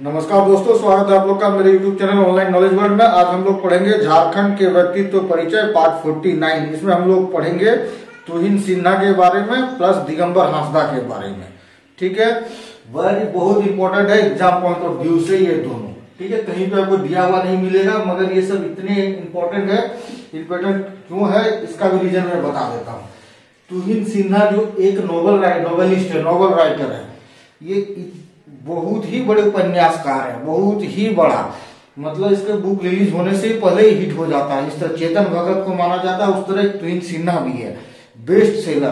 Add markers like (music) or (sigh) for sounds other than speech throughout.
नमस्कार दोस्तों, स्वागत है आप लोग का मेरे YouTube channel online knowledge world में। आज हम लोग पढ़ेंगे झारखंड के व्यक्तित्व परिचय पार्ट 49 इसमें हम लोग पढ़ेंगे तुहिन सिन्हा के बारे में प्लस दिगंबर हांसदा के बारे में। ठीक है? वेरी बहुत इंपॉर्टेंट है एग्ज़ाम पॉइंट ऑफ़ व्यू से ये दोनों। ठीक है? कहीं पे आपको दिया हुआ नहीं मिलेगा, मगर ये सब इतने इम्पोर्टेंट है। इम्पोर्टेंट क्यों है, इसका भी रीजन मैं बता देता हूँ। तुहिन सिन्हा जो एक नोबल नोवेलिस्ट है नोबल राइटर है। ये बहुत ही बड़े उपन्यासकार है, बहुत ही बड़ा। मतलब इसके बुक रिलीज़ होने से पहले ही हिट हो जाता है। इस तरह चेतन भगत को माना जाता है, उस तरह तुहिन सिन्हा भी है। Best seller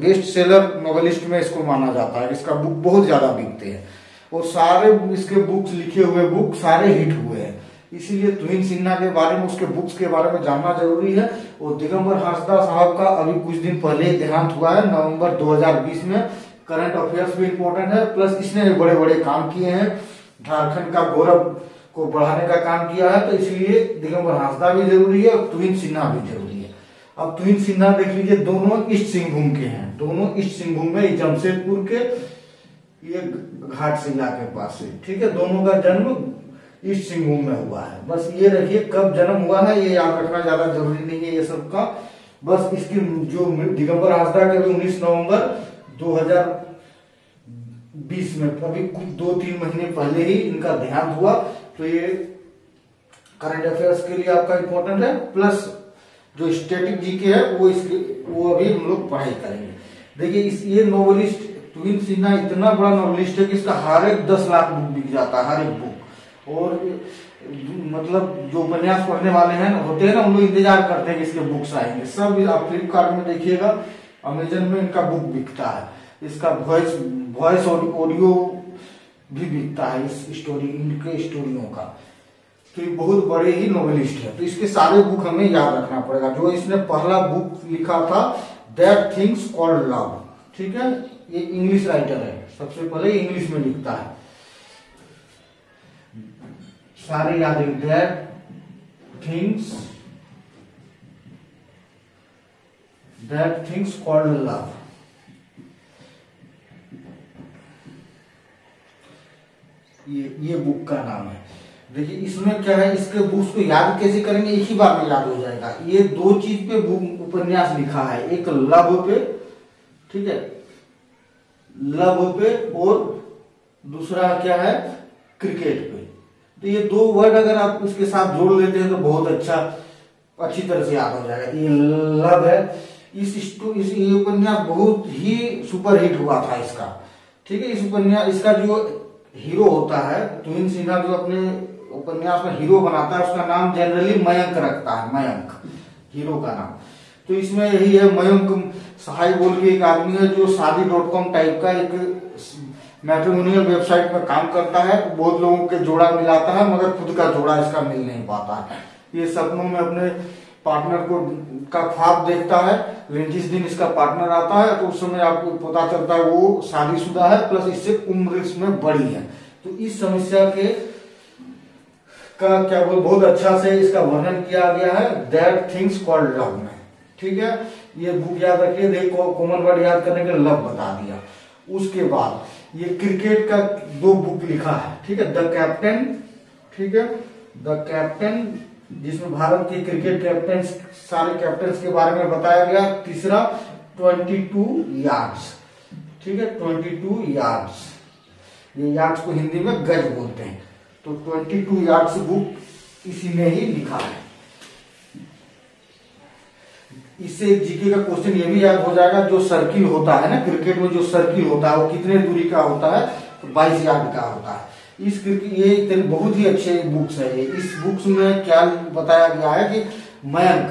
best seller novelist में इसको माना जाता है। इसका बुक बहुत ज़्यादा बिकते हैं। और सारे इसके बुक्स लिखे हुए बुक सारे हिट हुए हैं। इसीलिए तुहिन सिन्हा के बारे में, उसके बुक्स के बारे में जानना ज़रूरी है। और दिगंबर हांसदा साहब का अभी कुछ दिन पहले देहांत हुआ है, नवंबर 2020 में। करंट अफेयर्स भी इम्पोर्टेंट है प्लस इसने भी बड़े बड़े काम किए हैं। झारखंड का गौरव को बढ़ाने का काम किया है तो इसलिए दिगंबर हांसदा भी ज़रूरी है और तुहिन सिन्हा भी ज़रूरी है। अब तुहिन सिन्हा देख लीजिए, दोनों ईस्ट सिंहभूम के हैं। दोनों ईस्ट सिंहभूम में, जमशेदपुर के, ये घाट सिंगा के पास से। ठीक है, दोनों का जन्म ईस्ट सिंहभूम में हुआ है। बस ये रखिए कब जन्म हुआ है, ये याद रखना ज़्यादा ज़रूरी नहीं है ये सब का। बस इसकी जो दिगंबर हांसदा के भी उन्नीस नवंबर 2020 में, अभी कुछ दो तीन महीने पहले ही इनका ध्यान हुआ तो ये करंट अफेयर्स के लिए आपका इंपॉर्टेंट है प्लस जो स्टेटिक जीके है, वो इसके, वो अभी हम लोग पढ़ाई करेंगे। देखिए, इस, ये नोवेलिस्ट तुहिन सिन्हा इतना बड़ा नॉवलिस्ट है कि इसका हर एक दस लाख बुक बिक जाता है, हर एक बुक और मतलब जो उपन्यास पढ़ने वाले हैं, होते हैं ना, उन लोग इंतज़ार करते हैं कि इसके बुक्स आएँगे। सब आप फ्लिपकार्ट में देखिएगा अमेजन में इनका बुक बिकता है। इसका वॉइस वॉइस ऑडियो भी बिकता है इस स्टोरी इनके स्टोरियों का। तो ये बहुत बड़े ही नोवेलिस्ट है। तो इसके सारे बुक हमें याद रखना पड़ेगा। जो इसने पहला बुक लिखा था दैट थिंग्स कॉल्ड लव ठीक है? ये इंग्लिश राइटर है। सबसे पहले इंग्लिश में लिखता है। सारे याद। That things that things called love. ये ये बुक का नाम है। देखिए, इसमें क्या है, इसके बुक्स को याद कैसे करेंगे, एक ही बार में याद हो जाएगा। ये दो चीज़ पे बुक उपन्यास लिखा है। एक लव पे, ठीक है, लव पे और दूसरा क्या है, क्रिकेट पे। तो ये दो वर्ड अगर आप इसके साथ जोड़ लेते हैं तो बहुत अच्छा अच्छी तरह से याद हो जाएगा। ये लव है इस इस उपन्यास बहुत ही सुपरहिट हुआ था इसका। ठीक है, इस उपन्यास इसका जो हीरो होता है, तुहिन सिन्हा जो अपने उपन्यास में हीरो बनाता है, उसका नाम जनरली मयंक रखता है, मयंक, हीरो का नाम। तो इसमें यही है, मयंक सहाय बोल के एक आदमी है जो शादी डॉट कॉम टाइप का एक मैट्रिमोनियल वेबसाइट पर काम करता है, बहुत लोगों के जोड़ा मिलाता है, मगर खुद का जोड़ा इसका मिल नहीं पाता है। ये सपनों में अपने पार्टनर को का ख्वाब देखता है, लेकिन जिस दिन इसका पार्टनर आता है तो उस समय आपको पता चलता है वो शादीशुदा है, प्लस इससे उम्र इसमें बड़ी है। तो इस समस्या के का क्या बोल, बहुत अच्छा से इसका वर्णन किया गया है दैट थिंग्स कॉल्ड लव में। ठीक है? ये बुक याद रखिए, देखो कॉमन वर्ड याद करने के लव बता दिया। उसके बाद, ये क्रिकेट का दो बुक लिखा है। ठीक है? द कैप्टन ठीक है? द कैप्टन जिसमें भारत के क्रिकेट कैप्टन सारे कैप्टन के बारे में बताया गया, तीसरा 22 यार्ड्स ठीक है 22 यार्ड्स ये यार्ड्स को हिंदी में गज बोलते हैं। तो 22 यार्ड्स बुक इसी ने ही लिखा है। इससे जीके का क्वेश्चन ये भी याद हो जाएगा, जो सर्किल होता है ना, क्रिकेट में जो सर्किल होता है, वो कितने दूरी का होता है? तो 22 यार्ड का होता है। इस ये बहुत ही अच्छे बुक्स है इस बुक्स में क्या बताया गया है कि मयंक,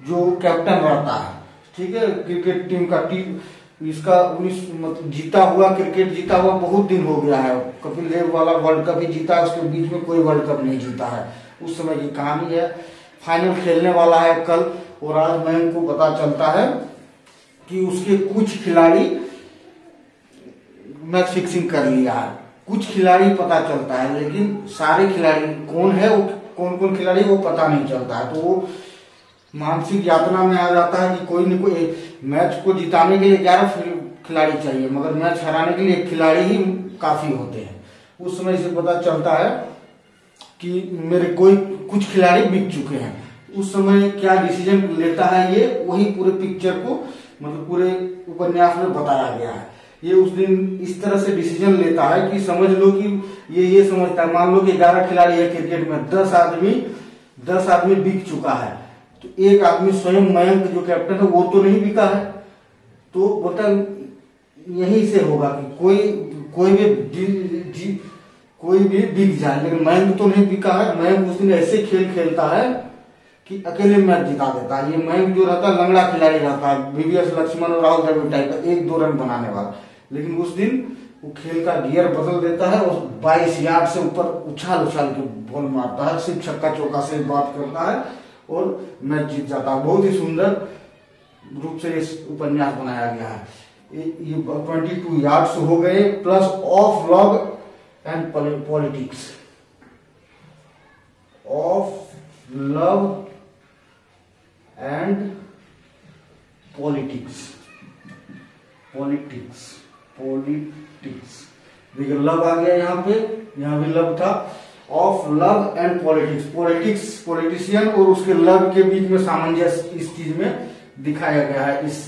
जो कैप्टन रहता है, ठीक है क्रिकेट टीम का टीम इसका उन्नीस मतलब जीता हुआ क्रिकेट जीता हुआ बहुत दिन हो गया है। कपिल देव वाला वर्ल्ड कप ही जीता उसके बीच में कोई वर्ल्ड कप नहीं जीता है। उस समय की कहानी है। फाइनल खेलने वाला है कल, और आज मयंक को पता चलता है कि उसके कुछ खिलाड़ी मैच फिक्सिंग कर लिया है। कुछ खिलाड़ी पता चलता है, लेकिन सारे खिलाड़ी, कौन है वो कौन कौन खिलाड़ी वो पता नहीं चलता है। तो वो मानसिक यातना में आ जाता है कि कोई न कोई मैच को जिताने के लिए ग्यारह खिलाड़ी चाहिए, मगर मैच हराने के लिए खिलाड़ी ही काफ़ी होते हैं। उस समय से पता चलता है कि मेरे कोई, कुछ खिलाड़ी बिक चुके हैं। उस समय क्या डिसीज़न लेता है ये, वही पूरे पिक्चर को मतलब पूरे उपन्यास में बताया गया है। ये उस दिन इस तरह से डिसीज़न लेता है कि समझ लो कि ये ये समझता है। मान लो कि ग्यारह खिलाड़ी है क्रिकेट में दस आदमी दस आदमी बिक चुका है। तो एक आदमी स्वयं मयंक जो कैप्टन है वो तो नहीं बिका है। तो बोलता यही से होगा कि कोई कोई भी जी, जी, कोई भी बिक जाए। लेकिन मयंक तो नहीं बिका है। मयंक उस दिन ऐसे खेल खेलता है कि अकेले मैच जिता देता है। ये मयंक जो रहता है लंगड़ा खिलाड़ी रहता है। बीवीएस लक्ष्मण और राहुल द्रविड़ टाइप का एक दो रन बनाने वाला। लेकिन उस दिन वो खेल का गियर बदल देता है और 22 यार्ड से ऊपर उछाल उछाल के बॉल मारता है। सिर्फ़ छक्का चौका से बात करता है और मैच जीत जाता है। बहुत ही सुंदर रूप से इस उपन्यास बनाया गया है। ये ट्वेंटी टू यार्ड्स हो गए, plus of love and politics. Of love and politics. Politics. Politics देखिए लव आ गया यहाँ पे, यहाँ भी लव था। Of love and politics politics politician और उसके लव के बीच में सामंजस्य इस चीज़ में दिखाया गया है इस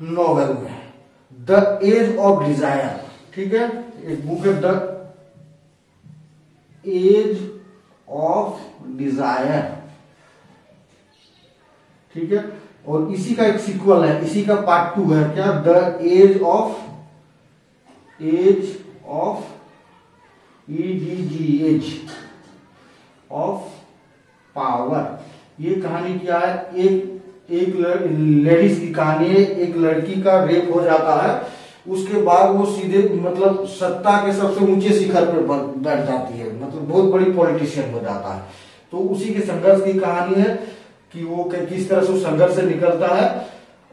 नॉवेल में। द एज ऑफ़ डिज़ायर ठीक है? एक बुक है द एज ऑफ़ डिज़ायर ठीक है? और इसी का एक सीक्वल है, इसी का पार्ट टू है। क्या? The edge of edge of E D G edge of power ये कहानी क्या है? एक एक लेडीज़ की कहानी है। एक लड़की का रेप हो जाता है। उसके बाद वो सीधे मतलब सत्ता के सबसे ऊँचे शिखर पर बैठ जाती है। मतलब बहुत बड़ी पॉलिटिशियन हो जाता है। तो उसी के संघर्ष की कहानी है। कि वो किस तरह से संघर्ष से निकलता है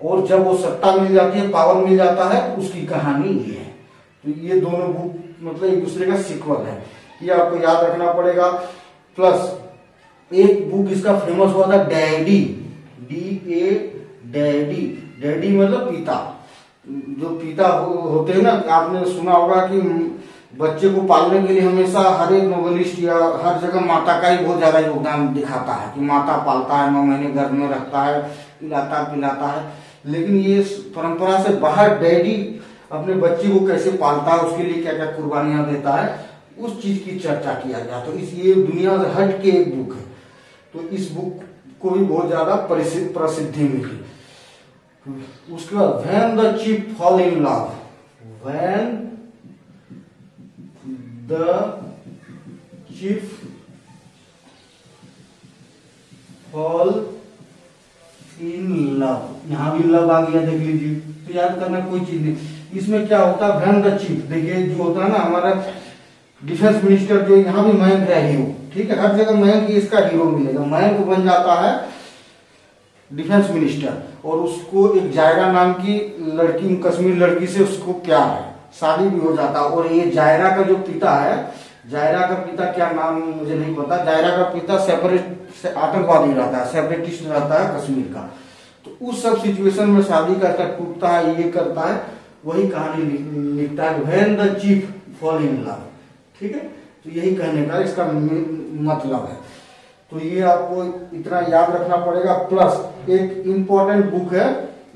और जब वो सत्ता मिल जाती है पावर मिल जाता है तो उसकी कहानी ये है। तो ये दोनों बुक मतलब एक दूसरे का सिक्वल है। ये आपको याद रखना पड़ेगा। प्लस एक बुक इसका फ़ेमस हुआ था daddy D A daddy daddy मतलब पिता। जो पिता हो, होते हैं ना आपने सुना होगा कि बच्चे को पालने के लिए हमेशा हर एक नोवेलिस्ट या हर जगह माता का ही बहुत ज़्यादा योगदान दिखाता है कि माता पालता है, नौ महीने घर में रखता है पिलाता पिलाता है। लेकिन ये परंपरा से बाहर डैडी अपने बच्चे को कैसे पालता है, उसके लिए क्या क्या कुर्बानियाँ देता है, उस चीज़ की चर्चा किया गया। तो इस ये दुनिया से हट के एक बुक है। तो इस बुक को भी बहुत ज़्यादा प्रसिद्धि मिली। उसके बाद when the chief fall in love when the chief fall in love यहाँ भी लव आ गया, देख लीजिए। तो याद करना कोई चीज़ नहीं। इसमें क्या होता है? द चीफ देखिए, जो होता है ना, हमारा डिफेंस मिनिस्टर जो, यहाँ भी मयंक है हीरो ठीक है, हर जगह मयंक इसका हीरो मिलेगा। मयंक बन जाता है डिफेंस मिनिस्टर और उसको एक जायरा नाम की लड़की, कश्मीर लड़की से उसको प्यार है। शादी भी हो जाता और ये जायरा का जो पिता है, जायरा का पिता क्या नाम मुझे नहीं पता। जायरा का पिता सेपरेट से आतंकवादी रहता है सेपरेटिस्ट रहता है? कश्मीर का। तो उस सब सिचुएशन में शादी करता टूटता है, ये करता है। वही कहानी लिखता है when the chief fall in love ठीक है? तो यही कहने का इसका मतलब है। तो ये आपको इतना याद रखना पड़ेगा। प्लस एक इंपॉर्टेंट बुक है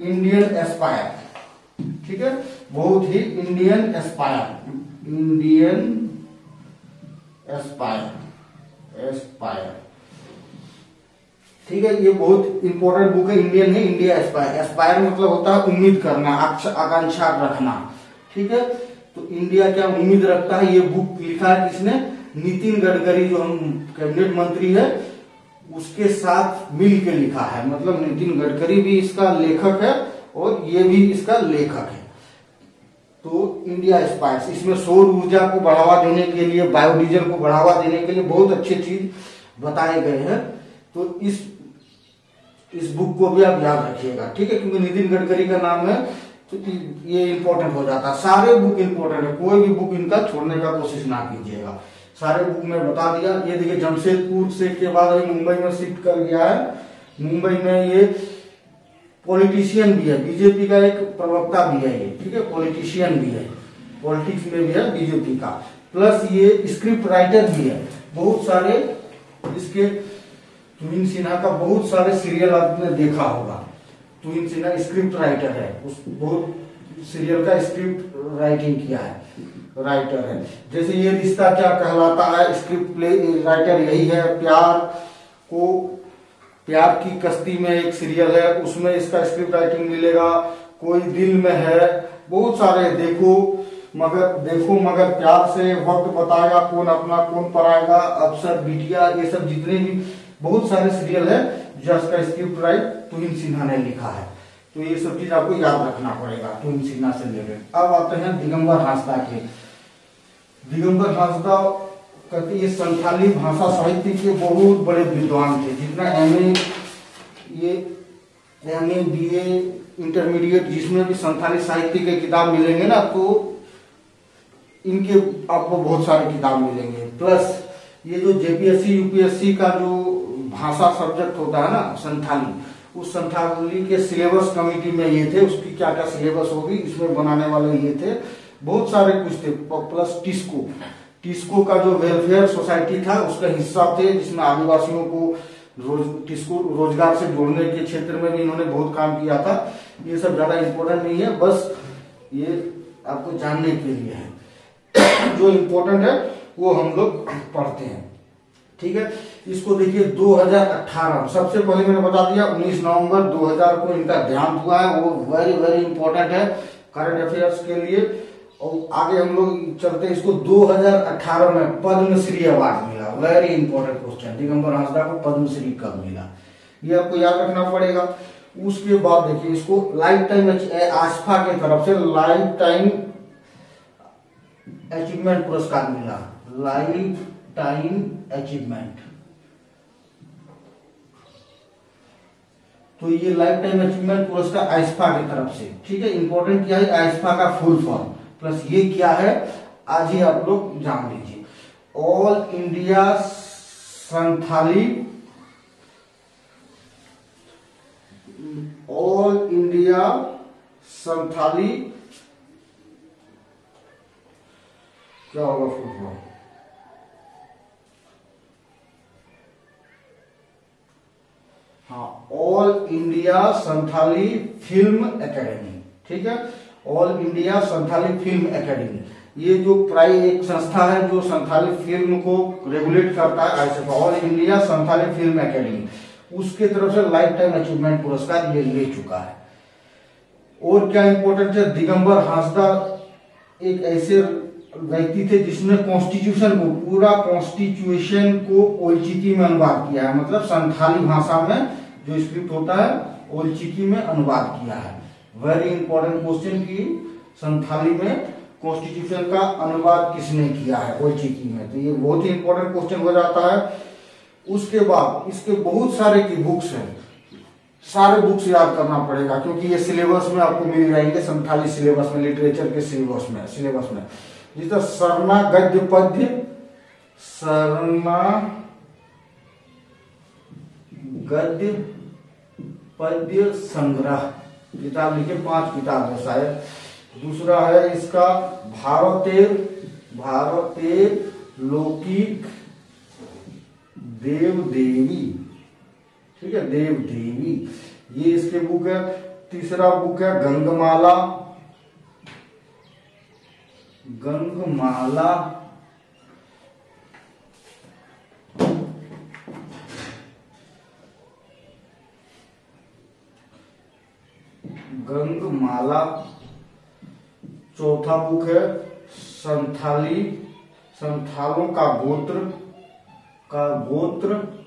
इंडियन एस्पायर ठीक है? बहुत ही Indian aspire Indian aspire aspire ठीक है, ये बहुत इंपॉर्टेंट बुक है इंडियन है इंडिया एस्पायर एस्पायर मतलब होता है उम्मीद करना आकांक्षा रखना. ठीक है? तो इंडिया क्या उम्मीद रखता है? ये बुक लिखा है किसने? नितिन गडकरी जो हम कैबिनेट मंत्री है, उसके साथ मिल के लिखा है. मतलब नितिन गडकरी भी इसका लेखक है और ये भी इसका लेखक है. तो इंडिया स्पाइस इसमें सौर ऊर्जा को बढ़ावा देने के लिए बायोडीजल को बढ़ावा देने के लिए बहुत अच्छी चीज़ बताए गए हैं। तो इस इस बुक को भी आप याद रखिएगा, ठीक है? क्योंकि नितिन गडकरी का नाम है तो ये इंपॉर्टेंट हो जाता है। सारे बुक इंपॉर्टेंट है, कोई भी बुक इनका छोड़ने का कोशिश ना कीजिएगा। सारे बुक में बता दिया, ये देखिए जमशेदपुर से के बाद मुंबई में शिफ्ट कर गया है। मुंबई में ये पॉलिटिशियन भी है बीजेपी का एक प्रवक्ता भी है ये, ठीक है? पॉलिटिशियन भी है। पॉलिटिक्स में भी है बीजेपी का। प्लस ये स्क्रिप्ट राइटर भी है। बहुत सारे इसके तुहिन सिन्हा का बहुत सारे सीरियल आपने देखा होगा। तुहिन सिन्हा स्क्रिप्ट राइटर है। उस बहुत सीरियल का स्क्रिप्ट राइटिंग किया है। राइटर है। जैसे ये रिश्ता क्या कहलाता है? स्क्रिप्ट राइटर यही है। प्यार को प्यार की कश्ती में एक सीरियल है, उसमें इसका स्क्रिप्ट राइटिंग मिलेगा, कोई दिल में है, बहुत सारे देखो, मगर देखो मगर प्यार से वक्त बताएगा, कौन अपना, कौन पढ़ाएगा अफसर बिटिया ये सब जितने भी बहुत सारे सीरियल है, जिसका स्क्रिप्ट राइट तुहिन सिन्हा ने लिखा है। तो ये सब चीज़ आपको याद रखना पड़ेगा तुहिन सिन्हा से रिलेटेड अब आते हैं दिगंबर हांसदा के। दिगंबर हांसदा कहते ये संथाली भाषा साहित्य के बहुत बड़े विद्वान थे जितना एमए ये M A B A intermediate जिसमें भी संथाली साहित्य के किताब मिलेंगे ना तो इनके आपको बहुत सारे किताब मिलेंगे। प्लस ये जो जेपीएससी यूपीएससी का जो भाषा सब्जेक्ट होता है ना, संथाली, उस संथाली के सिलेबस कमेटी में ये थे, उसकी क्या क्या सिलेबस होगी, इसमें बनाने वाले ये थे, बहुत सारे कुछ थे प्लस टिस्को टिस्को का जो वेलफेयर सोसाइटी था, उसका हिस्सा थे, जिसमें आदिवासियों को रोज टिस्को रोज़गार से जोड़ने के क्षेत्र में भी इन्होंने बहुत काम किया था। ये सब ज़्यादा इम्पोर्टेंट नहीं है, बस ये आपको जानने के लिए है। (coughs) जो इम्पोर्टेंट है, वो हम लोग पढ़ते हैं। ठीक है? इसको देखिए 2018 सबसे पहले मैंने बता दिया 19 नवंबर 2000 को इनका ध्यान हुआ है। वो वेरी वेरी इंपॉर्टेंट है करंट अफेयर्स के लिए। और आगे हम लोग चलते इसको 2018 में पद्मश्री अवार्ड मिला। Very important question Digambar Hansda को पद्मश्री कब मिला? ये आपको याद रखना पड़ेगा। उसके बाद देखिए, इसको लाइफ टाइम आसफा के तरफ़ से लाइफ टाइम अचीवमेंट पुरस्कार मिला। लाइफ टाइम अचीवमेंट तो ये लाइफ टाइम अचीवमेंट पुरस्कार आइस्फा की तरफ़ से। ठीक है इंपॉर्टेंट क्या है? आइस्फा का फुल फॉर्म प्लस ये क्या है? आज ही आप लोग जान लीजिए। All India Santhali. All India Santhali. क्या होगा फॉर्म हाँ All India Santhali Film Academy ठीक है? All India Santhali Film Academy. ये जो प्राय एक संस्था है जो संथाली फ़िल्म को रेगुलेट करता है All India Santhali Film Academy. उसके तरफ़ से लाइफ टाइम अचीवमेंट पुरस्कार ये ले चुका है। और क्या इंपॉर्टेंट है, दिगंबर हांसदा एक ऐसे व्यक्ति थे जिसने कॉन्स्टिट्यूशन को, पूरा कॉन्स्टिट्यूशन को ओलचिकी में अनुवाद किया है। मतलब संथाली भाषा में जो स्क्रिप्ट होता है, ओलचिकी में अनुवाद किया है। वेरी इंपॉर्टेंट क्वेश्चन की संथाली में कॉन्स्टिट्यूशन का अनुवाद किसने किया है? ओलचिकी में तो ये बहुत ही इंपॉर्टेंट क्वेश्चन हो जाता है। उसके बाद, इसके बहुत सारे की बुक्स हैं। सारे बुक्स याद करना पड़ेगा, क्योंकि ये सिलेबस में आपको मिल जाएँगे, संथाली सिलेबस में लिटरेचर के सिलेबस में सिलेबस में। जिस तरह सरना गद्य पद्य, सरना गद्य पद्य संग्रह। किताब लिखे, पाँच किताब है शायद। दूसरा है इसका, भारतेर भारतेर लौकिक देव देवी ठीक है देव देवी ये इसके बुक है। तीसरा बुक है गंगमाला। गंगमाला गंगमाला, चौथा बुक है, संथाली, संथालों का गोत्र का गोत्र।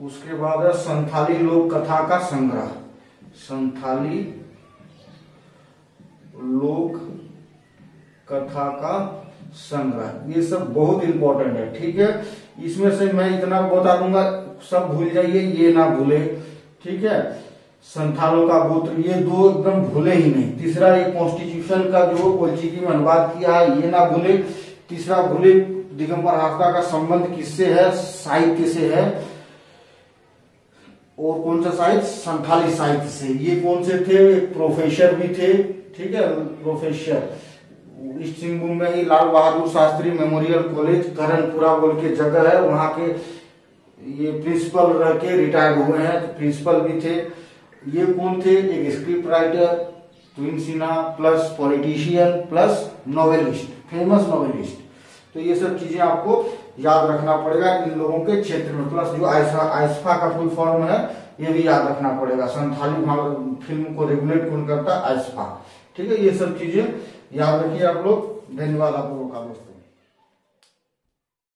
उसके बाद है संथाली लोक कथा का संग्रह। संथाली लोक कथा का संग्रह। ये सब बहुत इंपॉर्टेंट है, ठीक है? इसमें से मैं इतना बता दूँगा, सब भूल जाइए, ये ना भूले, ठीक है? संथालों का गोत्र, ये दो एकदम भूले ही नहीं। तीसरा ये कॉन्स्टिट्यूशन का जो कोलचिकी में अनुवाद किया है, ये ना भूले। तीसरा भूले, दिगंबर हास्ता का संबंध किससे है? साहित्य से है। और कौन सा साहित्य? संथाली साहित्य से। ये कौन से थे? प्रोफेसर भी थे, ठीक है प्रोफेसर ईस्ट सिंहभूम में ही लाल बहादुर शास्त्री मेमोरियल कॉलेज करणपुरा बोल के जगह है। वहाँ के ये प्रिंसिपल रह के रिटायर्ड हुए हैं तो प्रिंसिपल भी थे। ये कौन थे? एक script writer Tuhin Sinha plus politician plus novelist famous novelist तो ये सब चीज़ें आपको याद रखना पड़ेगा इन लोगों के क्षेत्र में। प्लस जो आइसफा आइसफा का फुल फॉर्म है, ये भी याद रखना पड़ेगा। संथाली फ़िल्म को रेगुलेट कौन करता? है आइसफा ठीक है, ये सब चीज़ें याद रखिए आप लोग। धन्यवाद आप लोगों का।